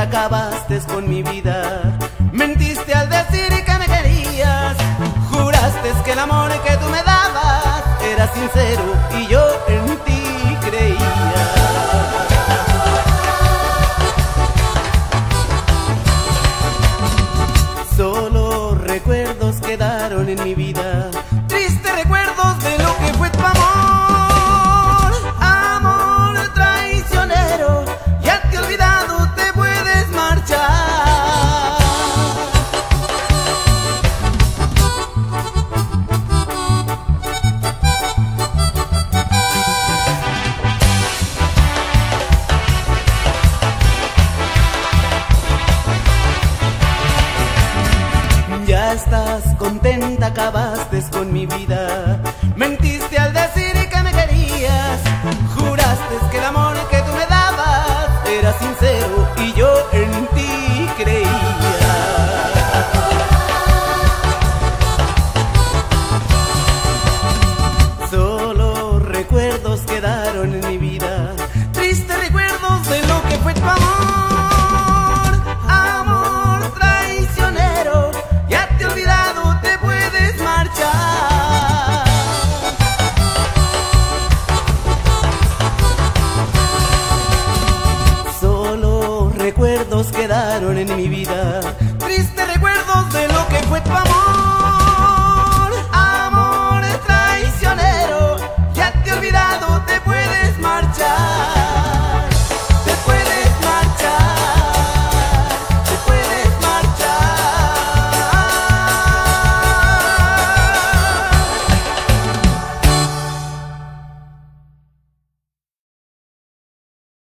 acabaste con mi vida. Mentiste al decir que me querías. Juraste que el amor que tú me dabas era sincero y yo en ti creía. Solo recuerdos quedaron en mi vida. Estás contenta, acabaste con mi vida. Mentiste al decir que me querías. Juraste que el amor que tú me dabas era sincero quedaron en mi vida.